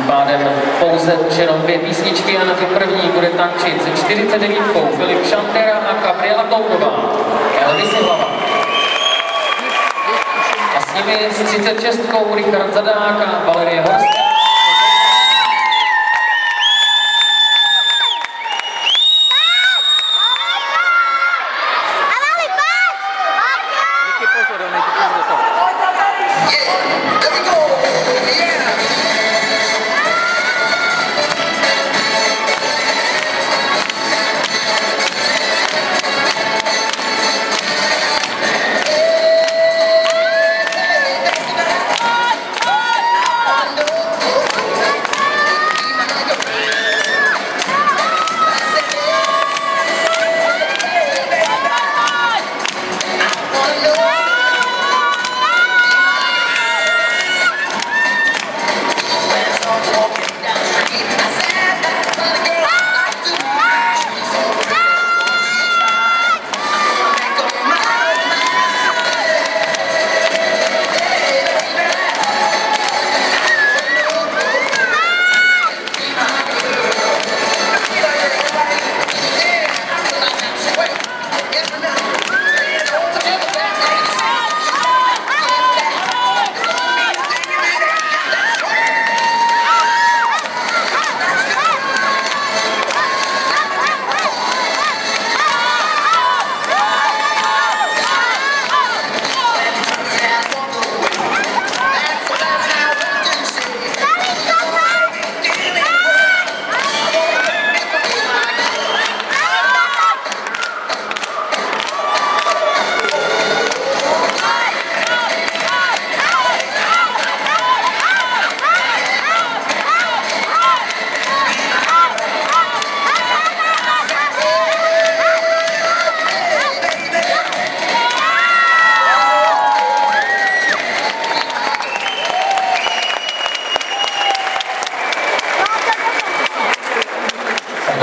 Tím pádem pouze už jenom dvě písničky a na ty první bude tančit se 49 Filip Šantera a Gabriela Koudová. Elvis Hlava. A s nimi s 36 Richard Zadák a Valerie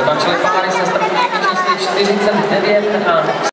Dva členy páry se strpí 49 a